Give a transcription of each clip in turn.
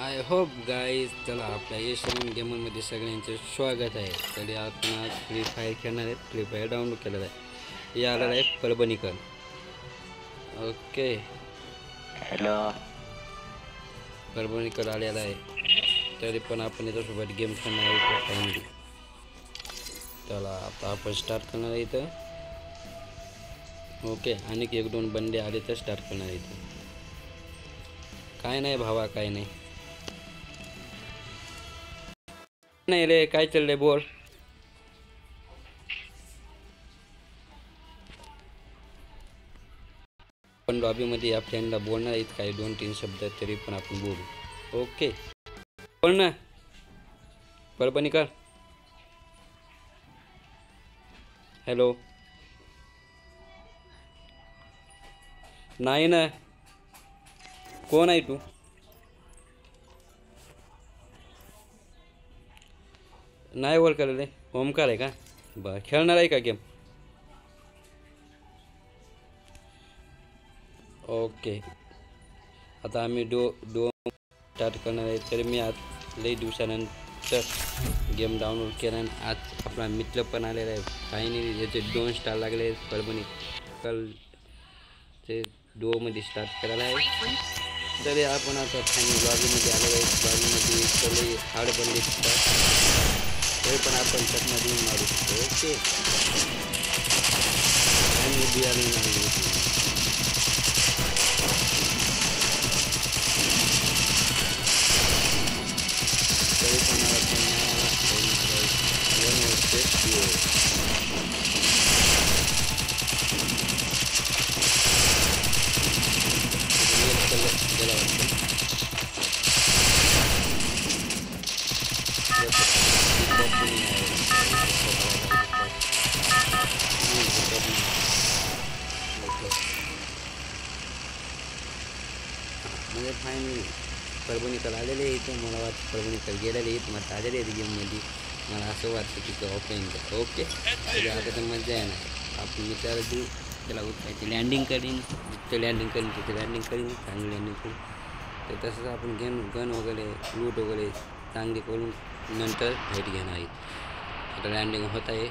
I hope guys चला आपल्या Asian गेममध्ये सगळ्यांचे स्वागत आहे. तरी आपण आज फ्री फायर खेळणार आहेत फ्री फायर डाउनलोड केलेला आहे. या आलेला आहे परभणीकर. ओके. हॅलो. परभणीकर आलेला आहे. तरी पण आपण याच्यासोबत गेम खेळणार आहे फॅमिली चला आता आपण स्टार्ट करणार आहे इथं. ओके आणि एक दोन बंडे आले तर स्टार्ट करणार आहे इथं. काय नाही भावा काय नाही. नाही रे काय चाललंय बोल पण लॉबीमध्ये फ्रेंडला बोलणार आहेत दोन तीन शब्द तरी पण आपण बोलू ओके बोल ना परभणीकर हॅलो नाही ना कोण आहे तू नाही ओळखलं रे. ओमकार आहे का? बरं खेळणार आहे का गेम? ओके. आता आम्ही डो डो स्टार्ट करणार आहे. तर मी आज लई दिवसानंतर गेम डाउनलोड केला आणि आज आपला मित्र पण आलेला आहे. फायनली याचे दोन स्टार लागले आहेत परभणी. कल ते डोमध्ये स्टार्ट करायला आहे. तरी आपण आता फायनल लॉबीमध्ये आलेलो आहे. लॉबीमध्ये सगळे हार्ड बनले કોઈ પણ આ પંચકમાં દૂર મળ્યું ઓકે. બિહારી म्हणजे फाईन परभणीकर आलेले आहे इथं मला वाटतं परभणीकर गेलेले आहेत मला आलेले आहेत गेममध्ये मला असं वाटतं की ते ऑफलाईन ओके तरी आता तर मज़ा ना आपण त्याला देऊ त्याला उठायची लँडिंग करीन ते लँडिंग करीन तिथे लँडिंग करीन चांगली लँडिंग करीन तर गन वगैरे लूट वगैरे चांगली करून भेट घेणार आहे आता लँडिंग होत आहे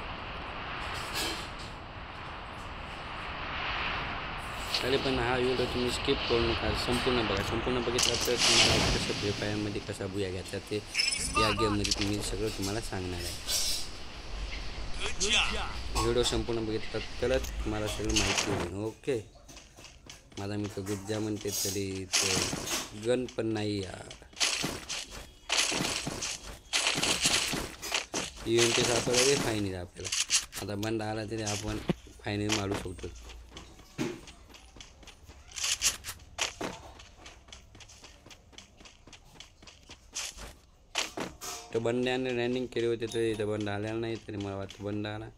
तरी पण हा व्हिडिओ तुम्ही स्किप करू नका. संपूर्ण बघा. संपूर्ण बघितला तर तुम्हाला कसं फ्री फायरमध्ये कसा बुया घ्यायचा ते या गेममध्ये तुम्ही सगळं तुम्हाला सांगणार आहे. व्हिडिओ संपूर्ण बघितला तरच तुम्हाला सगळं माहिती होईल. ओके माझा मित्र गुज्जा म्हणते तरी ते गन पण नाही यार. इव्हेंटच आपल्याला फायनल आपल्याला. आता बंद आला तरी आपण फायनल मारू शकतो. तर बंड्याने लँडिंग केली होती तरी इथं बंड आलेला नाही तरी मला वाटतं बंड आला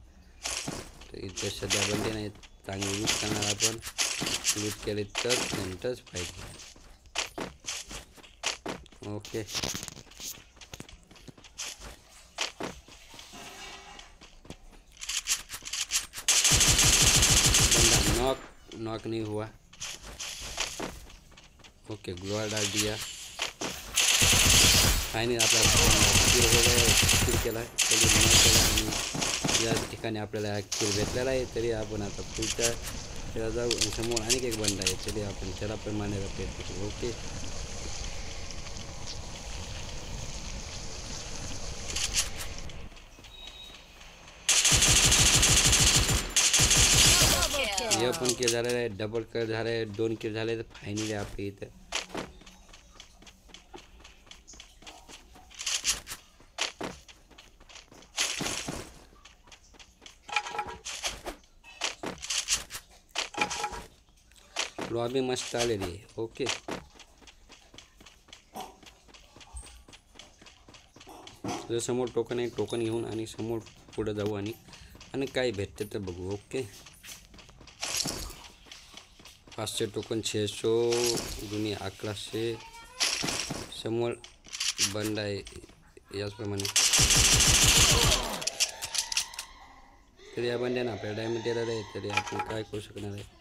तर इथं सध्या बंडे नाही चांगली यूज करणार आपण यूज केले तर नंतरच फायदा ओके बंदा नॉक नॉक नहीं हुआ ओके ग्लोअर डाल दिया Final आपला किल वगैरे तरी आपल्याला आपण आता पुढच्या समोर आणखी एक बंड आहे. तरी आपण त्याला पण करू ओके. हे पण आहे. डबल आहे दोन किल झाले तर फायनली आपल्या लॉबी मस्त आलेली आहे ओके तुझ्या समोर टोकन आहे टोकन घेऊन आणि समोर पुढं जाऊ आणि आणि काय भेटते तर बघू ओके पाचशे टोकन छेशो जुनी अकराशे समोर बंद आहे याचप्रमाणे तरी या बंड्यानं आपल्या डायमंड येणार आहे तरी आपण काय करू शकणार आहे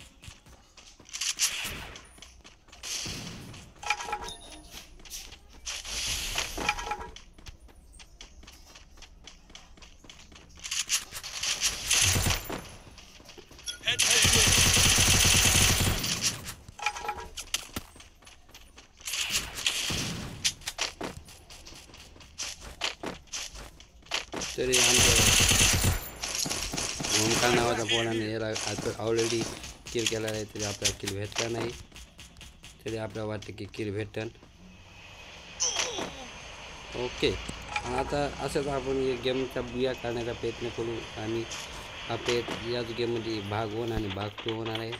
तरी आमच्या ओमकार नावाचा पोराने याला आता ऑलरेडी किल केला आहे तरी आपल्याला किल भेटला नाही तरी आपल्याला ओके आता असंच आपण या गेमचा बिया काढण्याचा प्रयत्न करू आणि आपले याच गेममध्ये भाग वन आणि भाग टू होणार आहे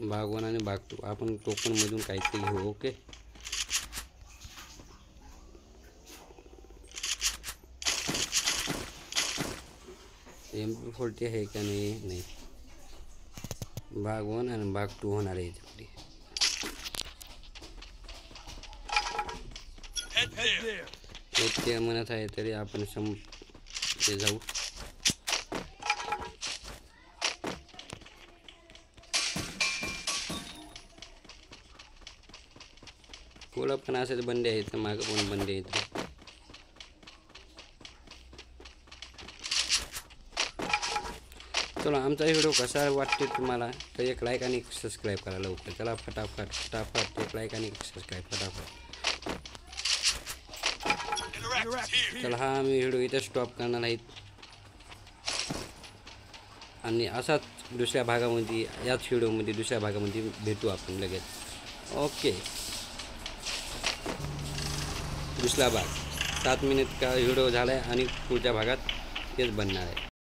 भाग वन आणि भाग टू आपण टोकनमधून काहीतरी घेऊ ओके एम पी फोर्टी आहे का नाही नाही भाग वन आणि भाग टू होणार आहे एक ते म्हणत तरी आपण सम ते जाऊ पुढं पण असंच बंदे आहेत बंदे आहेत चला आमचा व्हिडिओ कसा वाटते तुम्हाला? तर एक लाईक आणि एक सबस्क्राईब करा लवकर. चला फटाफट फटाफट एक लाईक आणि सबस्क्राईब फटाफट. चला हा मी व्हिडिओ इथं स्टॉप करणार आहेत आणि असाच दुसऱ्या भागामध्ये याच व्हिडिओमध्ये दुसऱ्या भागामध्ये भेटू आपण लगेच. ओके दुसरा भाग. सात मिनिट का व्हिडिओ झाला आहे आणि पुढच्या भागात तेच बनणार आहे.